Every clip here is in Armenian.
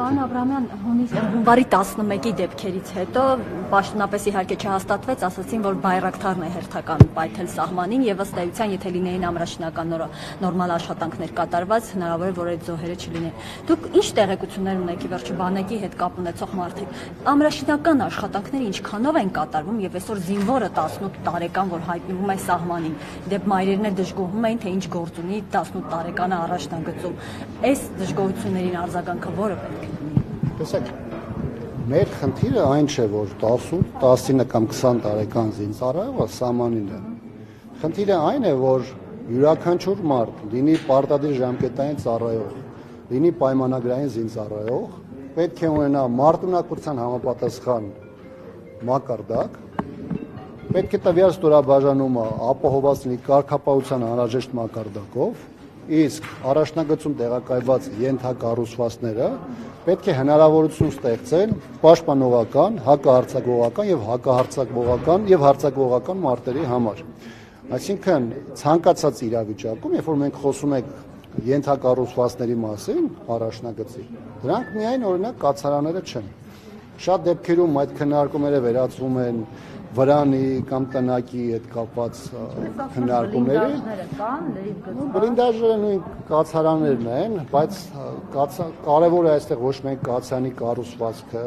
Պարոն Աբրամյան, հունիս հունվարի 11-ի դեպքերից հետո պաշտոնապես իհարկե չհաստատվեց, ասացին, որ բայրակթարն է հերթական պայթել սահմանին եւ ըստ էության, եթե լինեին ամրաշինական նորմալ աշխատանքներ կատարված, հնարավոր է որ այդ զոհերը չլինեն։ Դուք ինչ տեղեկություններ ունեք ի վերջո բանակի հետ կապ ունեցող մարդիկ։ Ամրաշինական աշխատանքները ինչքանով են կատարվում եւ այսօր զինվորը 18 տարեկան, որ հայտնվում է սահմանին, դեպ մայրերն էլ դժգոհում էին, թե ինչ գործ ունի 18 տարեկանը առաջնագծում։ Այս դժգոհություններին արձագանքը որը պետք է Տեսեք, մեր խնդիրը այն չէ, որ 10, 19 կամ 20 տարեկան զինծառայողը սահմանին է։ Խնդիրը այն է, որ յուրաքանչյուր մարդ, լինի պարտադիր ժամկետային ծառայող, լինի պայմանագրային զինծառայող, պետք է ունենա մարտունակության համապատասխան մակարդակ, պետք է տվյալ ստորաբաժանումը ապահովված լինի կարգապահության անհրաժեշտ մակարդակով, իսկ առաջնագծում տեղակայված ենթակառուցվածքները պետք է հնարավորություն ստեղծեն պաշտպանողական, հակահարցակողական եւ հակահարցակողական եւ հարցակողական մարտերի համար։ Այսինքն ցանկացած իրավիճակում, երբ որ մենք խոսում ենք ենթակառուցվածքների մասին առաջնագծի, դրանք միայն օրինակ կացարանները չեն։ Շատ դեպքերում այդ քննարկումները վերածվում են վրանի կամ տնակի հետ կապված քննարկումների բլինդաժները նույն կացարաններն են, բայց կարևոր է այստեղ ոչ միայն կացանի կառուցվածքը,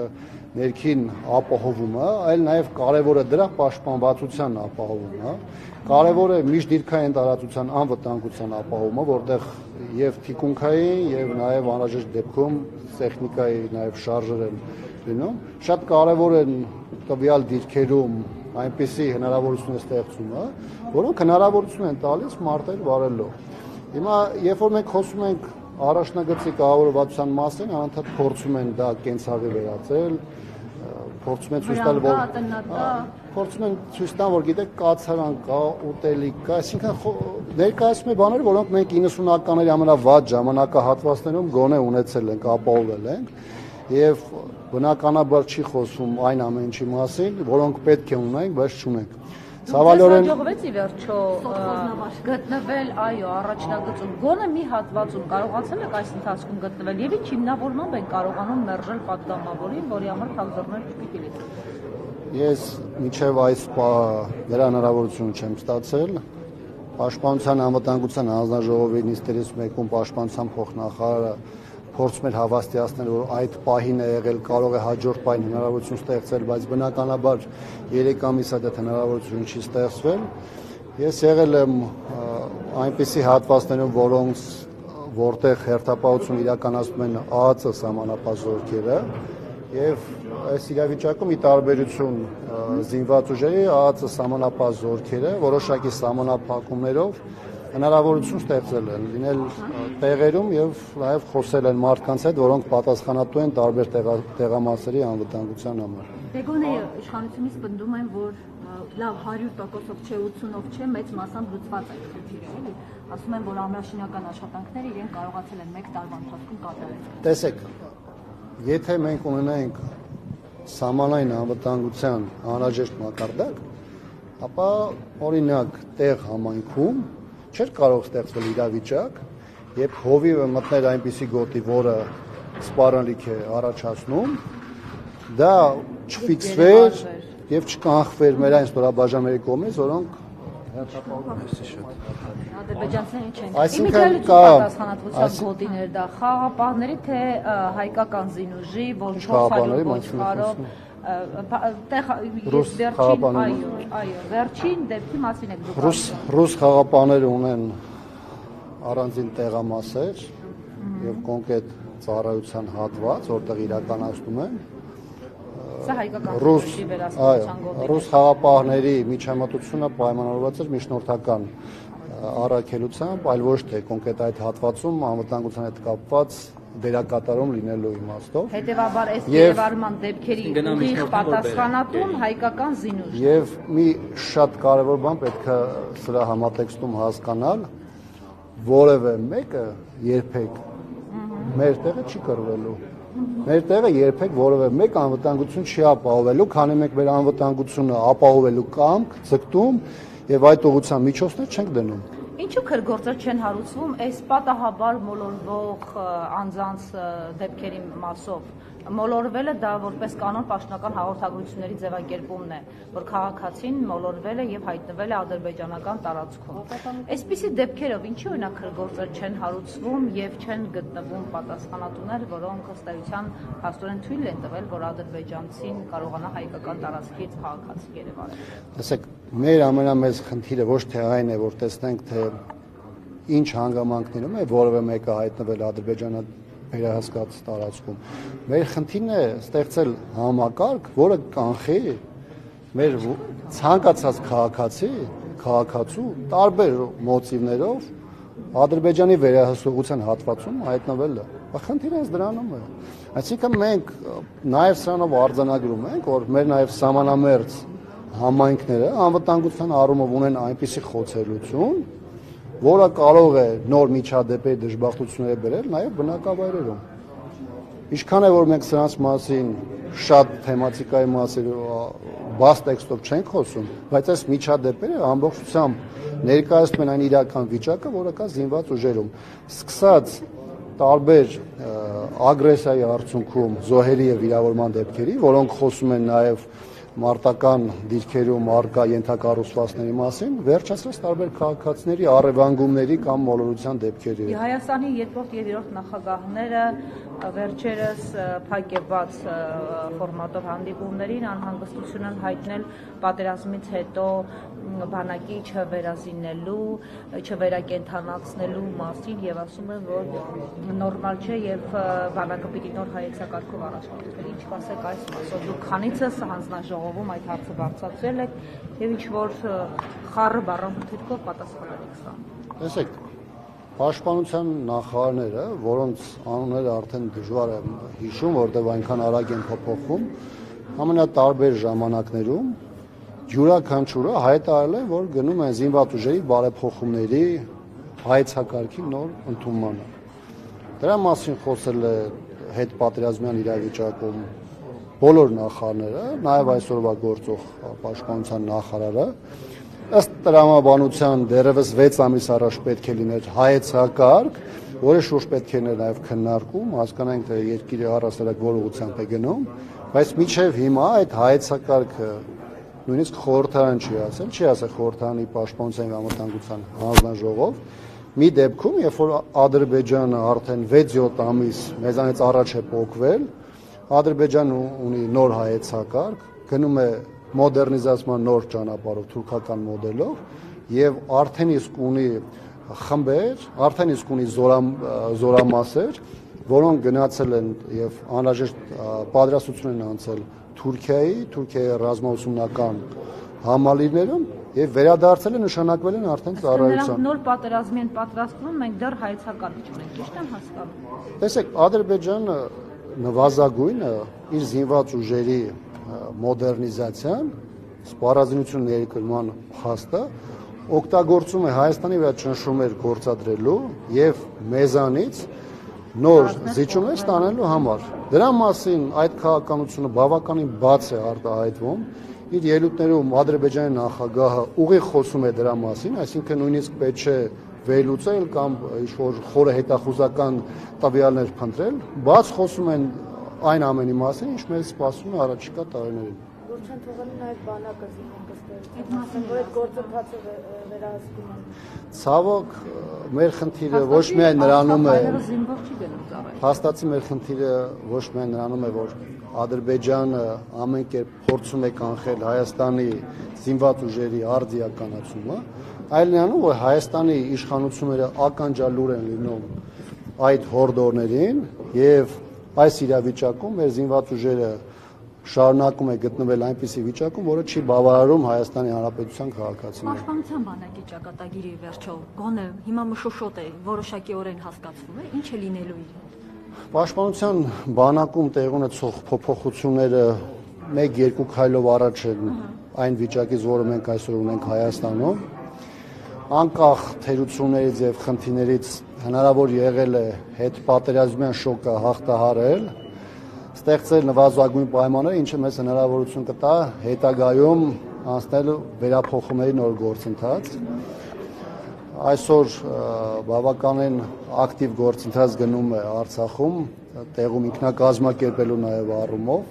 ներքին ապահովումը, այլ նաև կարևոր է դրա պաշտպանվածության ապահովումը, կարևոր է միջդիրքային տարածության անվտանգության ապահովումը, որտեղ եւ թիկունքային եւ նաև անհրաժեշտ դեպքում տեխնիկայի նաև շարժեր են լինում։ Շատ կարևոր են տվյալ դիրքերում այնպիսի հնարավորություն ստեղծումը, որոնք հնարավորություն են տալիս մարտեր վարելու։ Հիմա երբ որ մենք խոսում ենք առաջնագծի կառավարության մասին, անընդհատ փորձում են դա կենցաղի վերածել, փորձում են ցույց տալ, որ փորձում են ցույց տալ, որ գիտեք, կացարան կա, ուտելիք կա, այսինքն ներկայացում է բաներ, որոնք մենք 90-ականների ամենավատ ժամանակահատվածներում գոնե ունեցել ենք, ապահովել ենք եւ բնականաբար չի խոսում այն ամենի մասին, որոնք պետք է ունենք, բայց չունենք։ Ցավալորեն հաջողվեց ի վերջո գտնվել, այո, առաջնագծում։ Գոնը մի հատվածում կարողացել եք այս ընթացքում գտնվել եւ ինչ հիմնավորմամբ են կարողանում մերժել պատգամավորին, որի համար թագձեռներ չպիտի լինի։ Ես միջև այս դրա հնարավորությունը չեմ ստացել, Պաշտպանության անվտանգության հանձնաժողովի նիստերից մեկում պաշտպանության փոխնախարարը փորձում էր հավաստիացնել, որ այդ պահին է եղել, կարող է հաջորդ պահին հնարավորություն ստեղծել, բայց բնականաբար 3 ամիս այդ հնարավորություն չի ստեղծվել։ Ես եղել եմ այնպիսի հատվածներում, որոնց որտեղ հերթապահություն իրականացնում են ԱԱՑ սահմանապահ եւ այս իրավիճակում ի տարբերություն զինված ուժերի ԱԱՑ սահմանապահ զորքերը որոշակի սահմանափակումներով հնարավորություն ստեղծել են լինել տեղերում եւ նաեւ խոսել են մարդկանց հետ, որոնք պատասխանատու են տարբեր տեղամասերի անվտանգության համար։ Դեգոնը իշխանությունից պնդում են, որ լավ 100%-ով չէ, 80-ով չէ, մեծ մասամբ լուծված է խնդիրը, էլի։ Ասում են, որ ամրաշինական աշխատանքները իրեն կարողացել են 1 տարվա ընթացքում կատարել։ Տեսեք, եթե մենք ունենայինք սահմանային անվտանգության անհրաժեշտ մակարդակ, ապա օրինակ տեղ համայնքում չէր կարող ստեղծվել իրավիճակ, երբ հովիվը մտներ այնպիսի գոտի, որը սպառանլիք է առաջացնում, դա չֆիքսվեր եւ չկանխվեր մեր այն ստորաբաժանների կողմից, որոնք Ադրբեջանցիներին չեն։ Այսինքն կա պատասխանատվության գոտիներ դա խաղապահների թե հայկական զինուժի, որ 400 ոչխարով տեղ վերջին այո, այո, վերջին դեպքի մասին եք դուք Ռուս ռուս խաղապաները ունեն առանձին տեղամասեր եւ կոնկրետ ծառայության հատված, որտեղ իրականացնում են Սա հայկական ռուս այո ռուս խաղապահների միջամտությունը պայմանավորված էր միջնորդական առաքելությամբ, այլ ոչ թե կոնկրետ այդ հատվածում անվտանգության հետ կապված դերակատարում լինելու իմաստով։ Հետևաբար այս երևարման դեպքերի ուղիղ պատասխանատուն հայկական զինուժ։ Եվ մի շատ կարևոր բան պետք է սրա համատեքստում հասկանալ, որևէ մեկը երբեք մեր տեղը չի կռվելու։ Մեր տեղը երբեք որևէ մեկ անվտանգություն չի ապահովելու, քանի մենք մեր անվտանգությունը ապահովելու կամք, ցկտում եւ այդ ուղղության միջոցներ չենք դնում։ Ինչու քրգործեր չեն հարուցվում այս պատահաբար մոլորվող անձանց դեպքերի մասով մոլորվելը դա որպես կանոն պաշտոնական հաղորդագրությունների ձևակերպումն է, որ քաղաքացին մոլորվել է եւ հայտնվել է ադրբեջանական տարածքում։ Այսպիսի դեպքերով ինչի օրինակ գործեր չեն հարուցվում եւ չեն գտնվում պատասխանատուներ, որոնք ըստ էության հաստորեն թույլ են տվել, որ ադրբեջանցին կարողանա հայկական տարածքից քաղաքացի Երևանել։ Տեսեք, մեր ամենամեծ խնդիրը ոչ թե այն է, որ տեսնենք թե ինչ հանգամանքներում է որևէ մեկը հայտնվել Ադրբեջանը վերահսկած տարածքում։ Մեր խնդիրն է ստեղծել համակարգ, որը կանխի մեր ցանկացած քաղաքացի, քաղաքացու տարբեր մոտիվներով Ադրբեջանի վերահսկողության հատվածում հայտնվելը։ Խնդիրը այս դրանում է։ Այսինքն մենք նաև սրանով արձանագրում ենք, որ մեր նաև սահմանամերձ համայնքները անվտանգության առումով ունեն այնպիսի խոցելություն, որը կարող է նոր միջադեպեր դժբախտություններ բերել նաև բնակավայրերում։ Ինչքան է որ մենք սրանց մասին շատ թեմատիկայի մասին բաց տեքստով չենք խոսում, բայց այս միջադեպերը ամբողջությամբ ներկայացնում են այն իրական վիճակը, որը կա զինված ուժերում։ Սկսած տարբեր ագրեսիայի արդյունքում զոհերի եւ վիրավորման դեպքերի, որոնք խոսում են նաև մարտական դիրքերում արկա ենթակառուցվածքների մասին, վերջացրած տարբեր քաղաքացիների առևանգումների կամ մոլորության դեպքերի։ Հայաստանի երկրորդ եւ երրորդ նախագահները վերջերս փակեված ֆորմատով հանդիպումներին անհանգստություն են հայտնել պատերազմից հետո բանակի չվերազինելու, չվերակենթանացնելու մասին եւ ասում են, որ նորմալ չէ եւ բանակը պիտի նոր հայեցակարգով առաջադրվի։ Ինչ կասեք այս մասով։ Դուք քանիցս հանձնաժողովում այդ հարցը բարձրացրել եք եւ ինչ որ խառը բառամթերքով պատասխանել եք սա։ Տեսեք, Պաշտպանության նախարարները, որոնց անունները արդեն դժվար է հիշում, որտեղ այնքան արագ են փոփոխվում, ամենատարբեր ժամանակներում յուրաքանչյուրը հայտարարել է, որ գնում են զինված ուժերի բարեփոխումների հայցակարգի նոր ընդունմանը։ Դրա մասին խոսել է հետ պատերազմյան իրավիճակում բոլոր նախարարները, նաև այսօրվա գործող պաշտպանության նախարարը, ըստ տրամաբանության դեռևս 6 ամիս առաջ պետք է լիներ հայեցակարգ, որը շուրջ պետք է լիներ նաև քննարկում, հասկանանք թե երկիրը առասարակ որ ուղղությամբ է գնում, բայց միջև հիմա այդ հայեցակարգը նույնիսկ խորհրդարան չի ասել, չի ասել խորհրդարանի պաշտպանության եւ անվտանգության հանձնաժողով, մի դեպքում, երբ որ Ադրբեջանը արդեն 6-7 ամիս մեզանից առաջ է փոխվել, Ադրբեջանը ունի նոր հայեցակարգ, գնում է մոդեռնիզացման նոր ճանապարհով, թուրքական մոդելով եւ արդեն իսկ ունի խմբեր, արդեն իսկ ունի զորամ զորամասեր, որոնք գնացել են եւ անհրաժեշտ պատրաստություն են անցել Թուրքիայի, Թուրքիայի ռազմաուսումնական համալիրներում եւ վերադարձել են նշանակվել են արդեն ծառայության։ Նրանք նոր պատերազմի են պատրաստվում, մենք դեռ հայեցակարգ չունենք, ճիշտ եմ հասկանում։ Տեսեք, Ադրբեջանը նվազագույնը իր զինված ուժերի մոդեռնիզացիան, սպառազինություն ներկրման փաստը օգտագործում է Հայաստանի վրա ճնշումներ գործադրելու եւ մեզանից նոր զիջումներ ստանալու համար։ Դրա մասին այդ քաղաքականությունը բավականին բաց է արտահայտվում։ Իր ելույթներում Ադրբեջանի նախագահը ուղիղ խոսում է դրա մասին, այսինքն նույնիսկ պետք չէ վերլուծել կամ ինչ-որ խորը հետախուզական տվյալներ փնտրել, բաց խոսում են այն ամենի մասին, ինչ մեզ սպասում է առաջիկա տարիներին։ Որ չեն թողնում նաև բանակը զինվորներ։ Այդ մասին, որ այդ գործընթացը վերահսկում են։ Ցավոք, մեր խնդիրը ոչ միայն նրանում է Հաստատի մեր խնդիրը ոչ միայն նրանում է, որ Ադրբեջանը ամեն կերպ փորձում է կանխել Հայաստանի զինված ուժերի արդիականացումը, այլ նրանում, որ Հայաստանի իշխանությունները ականջալուր են լինում այդ հորդորներին եւ այս իրավիճակում մեր զինված ուժերը շարունակում է գտնվել այնպիսի վիճակում, որը չի բավարարում Հայաստանի Հանրապետության քաղաքացիներին։ Պաշտպանության բանակի ճակատագիրի վերջո գոնե հիմա մշուշոտ է, որոշակիորեն հասկացվում է, ինչ է լինելու իր։ Պաշտպանության բանակում տեղ ունեցող փոփոխությունները 1-2 քայլով առաջ են այն վիճակից, որը մենք այսօր ունենք Հայաստանում անկախ թերություններից եւ խնդիրներից հնարավոր եղել է հետ պատերազմյան շոկը հաղթահարել, ստեղծել նվազագույն պայմաններ, ինչը մեզ հնարավորություն կտա հետագայում անցնել վերափոխումների նոր գործընթաց։ այսօր բավականին ակտիվ գործընթաց գնում է Արցախում, տեղում ինքնակազմակերպելու նաև առումով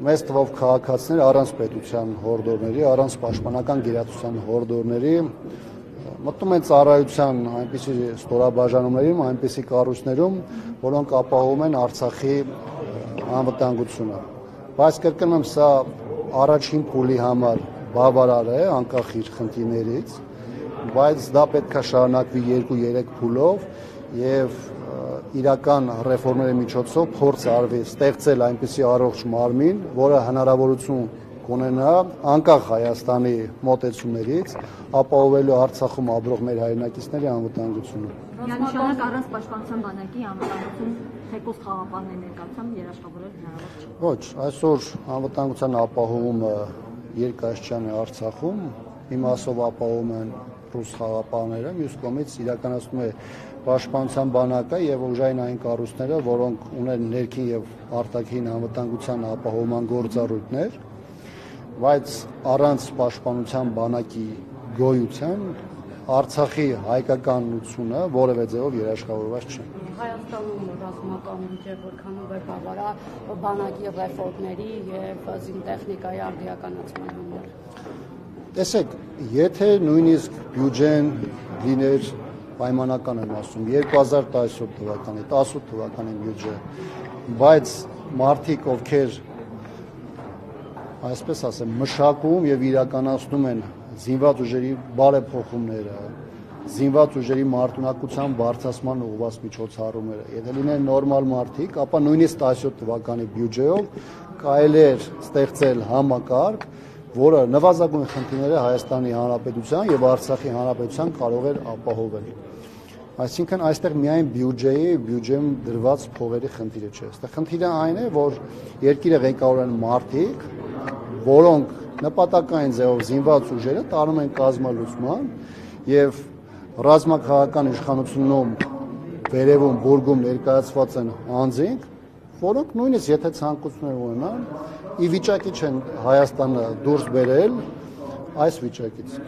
մեծ թվով քաղաքացիներ առանց պետության հորդորների, առանց պաշտպանական գերատեսչության հորդորների մտնում են ծառայության այնպիսի ստորաբաժանումներում, այնպիսի կառույցներում, որոնք ապահովում են Արցախի անվտանգությունը։ Բայց կրկնում եմ, սա առաջին փուլի համար բավարար է, անկախ իր խնդիրներից, բայց դա պետք է շարունակվի 2-3 փուլով եւ իրական ռեֆորմերի միջոցով փորձ արվի ստեղծել այնպիսի առողջ մարմին, որը հնարավորություն կունենա անկախ Հայաստանի մոտեցումներից ապահովելու Արցախում ապրող մեր հայրենակիցների անվտանգությունը։ Միանշանակ առանց պաշտպանության բանակի անվտանգություն թեկուզ խաղապանների ներկայությամբ երաշխավորել հնարավոր չէ։ Ոչ, այսօր անվտանգության ապահովումը երկայնչյան է Արցախում, իմ ասով ապահովում են ռուս խաղապանները, մյուս կողմից իրականացնում է պաշտպանության բանակը եւ ուժային այն կառույցները, որոնք ունեն ներքին եւ արտաքին անվտանգության ապահովման գործառույթներ, բայց առանց պաշտպանության բանակի գոյության Արցախի հայկականությունը որևէ ձևով երաշխավորված չէ։ Հայաստանում ռազմական ուժը որքանով է բավարա բանակի ռեֆորմների եւ զինտեխնիկայի արդիականացման համար։ Տեսեք, եթե նույնիսկ բյուջեն լիներ պայմանական եմ ասում 2017 թվականի 18 թվականի բյուջե բայց մարդիկ ովքեր այսպես ասեմ մշակում եւ իրականացնում են զինված ուժերի բարեփոխումները զինված ուժերի մարտունակության բարձրացման ուղղված միջոցառումները եթե լինեն նորմալ մարդիկ ապա նույնիսկ 17 թվականի բյուջեով կարելի էր ստեղծել համակարգ որը նվազագույն խնդիրները Հայաստանի Հանրապետության եւ Արցախի Հանրապետության կարող էր ապահովել։ Այսինքն այստեղ միայն բյուջեի, բյուջեում դրված փողերի խնդիրը չէ։ Այստեղ խնդիրը այն է, որ երկիրը ղեկավարեն մարդիկ, որոնք նպատակային ձևով զինված ուժերը տանում են կազմալուսման եւ ռազմաքաղաքական իշխանությունում վերևում բուրգում ներկայացված են անձինք, որոնք նույնիսկ եթե ցանկություններ ունենան, ի վիճակի չեն Հայաստանը դուրս բերել այս վիճակից։